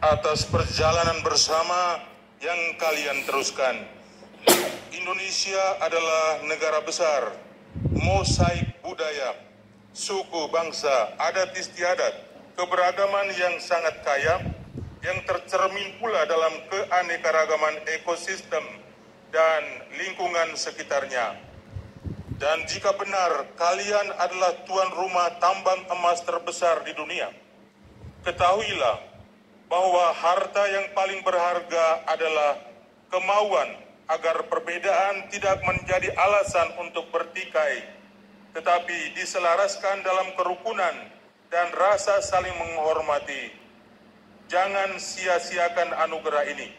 atas perjalanan bersama yang kalian teruskan. Indonesia adalah negara besar, mosaik budaya, suku, bangsa, adat istiadat, keberagaman yang sangat kaya, yang tercermin pula dalam keanekaragaman ekosistem dan lingkungan sekitarnya. Dan jika benar kalian adalah tuan rumah tambang emas terbesar di dunia, ketahuilah bahwa harta yang paling berharga adalah kemauan agar perbedaan tidak menjadi alasan untuk bertikai, tetapi diselaraskan dalam kerukunan dan rasa saling menghormati. Jangan sia-siakan anugerah ini.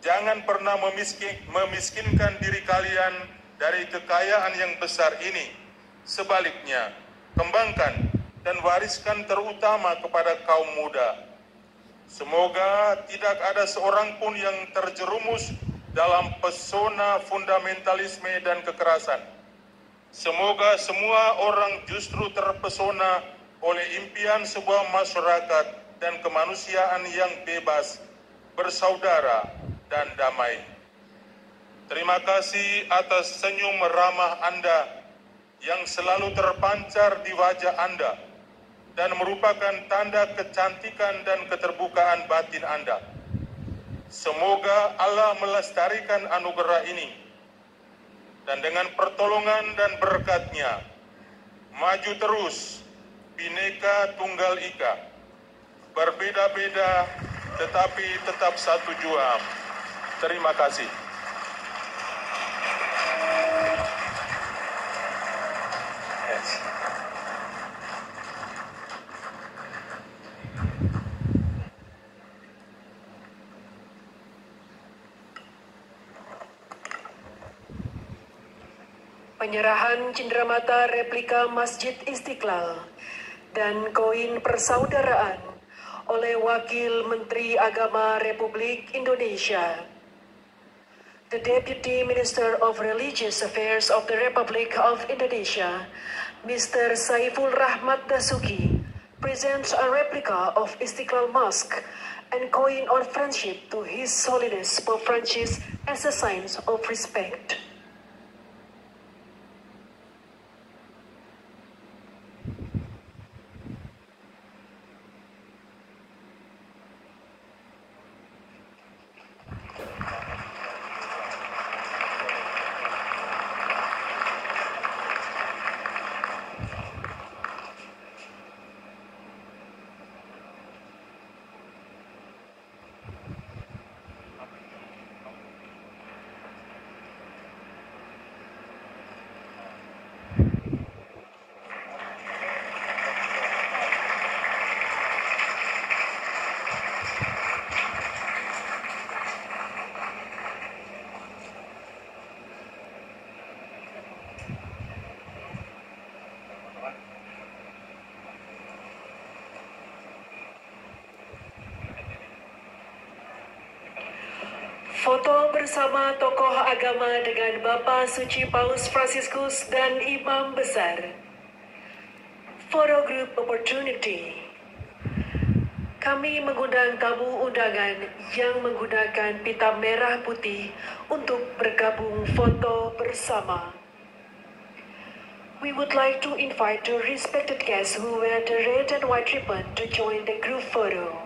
Jangan pernah memiskin, memiskinkan diri kalian dari kekayaan yang besar ini. Sebaliknya, kembangkan dan wariskan terutama kepada kaum muda. Semoga tidak ada seorang pun yang terjerumus dalam pesona fundamentalisme dan kekerasan. Semoga semua orang justru terpesona oleh impian sebuah masyarakat dan kemanusiaan yang bebas, bersaudara, dan damai. Terima kasih atas senyum ramah Anda yang selalu terpancar di wajah Anda dan merupakan tanda kecantikan dan keterbukaan batin Anda. Semoga Allah melestarikan anugerah ini dan dengan pertolongan dan berkatnya maju terus bineka tunggal ika berbeda-beda tetapi tetap satu jua. Terima kasih. Penyerahan cenderamata replika Masjid Istiqlal dan koin persaudaraan oleh Wakil Menteri Agama Republik Indonesia. The Deputy Minister of Religious Affairs of the Republic of Indonesia, Mr. Saiful Rahmat Dasuki, presents a replica of Istiqlal Mosque and coin on friendship to His Holiness Pope Francis as a sign of respect. Foto bersama tokoh agama dengan Bapak Suci Paus Franciscus dan Imam Besar. Photo Group Opportunity. Kami mengundang tamu undangan yang menggunakan pita merah putih untuk bergabung foto bersama. We would like to invite the respected guests who wear the red and white ribbon to join the group photo.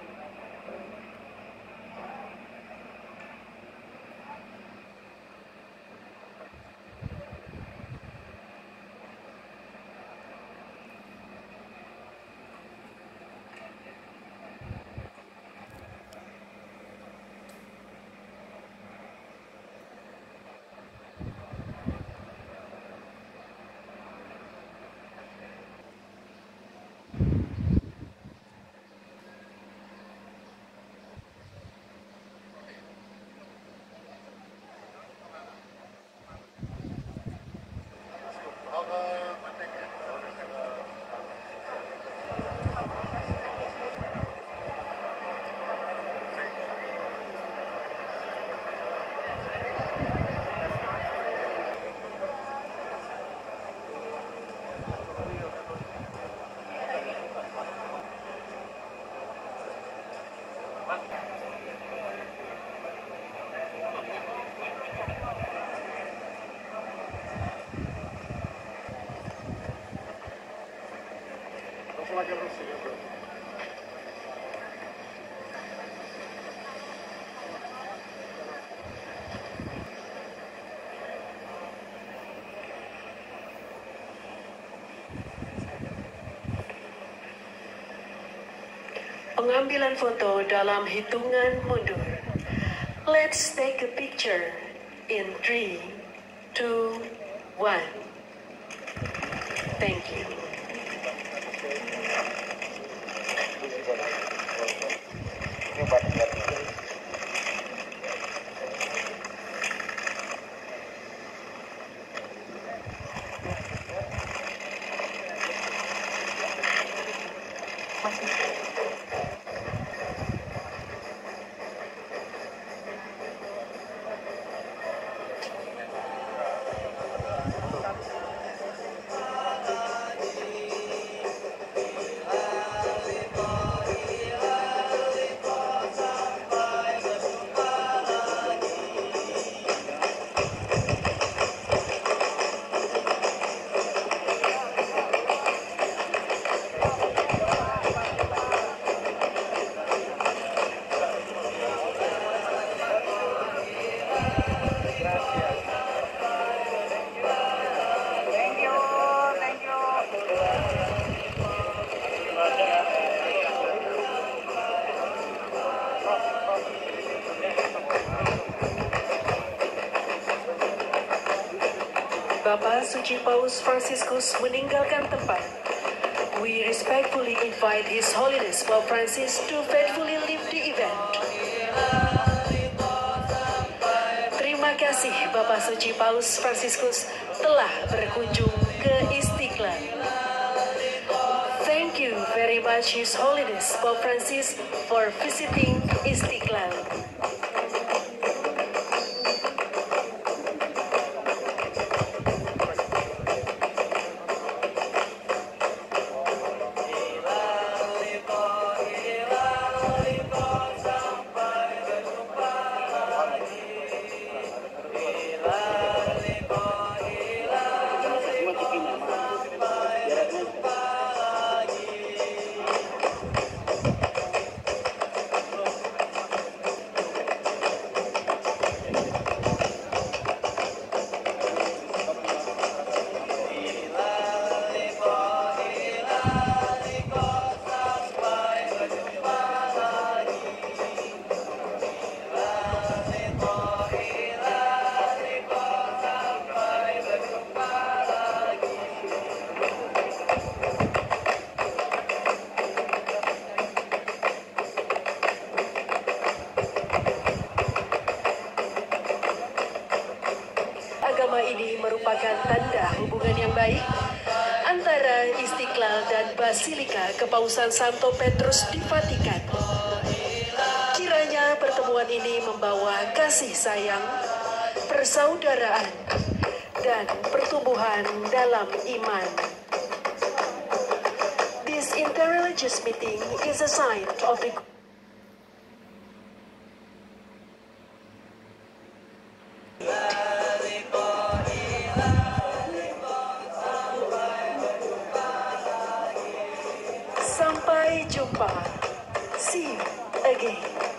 Pengambilan foto dalam hitungan mundur. Let's take a picture in 3, 2, 1. Thank you. Bapak Suci Paus Franciscus meninggalkan tempat. We respectfully invite His Holiness Pope Francis to faithfully leave the event. Terima kasih Bapak Suci Paus Franciscus telah berkunjung ke Istiqlal. Thank you very much His Holiness Pope Francis for visiting Istiqlal. Merupakan tanda hubungan yang baik antara Istiqlal dan Basilika Kepausan Santo Petrus di Vatikan. Kiranya pertemuan ini membawa kasih sayang, persaudaraan, dan pertumbuhan dalam iman. This interreligious meeting is a sign of the Sampai jumpa. See you again.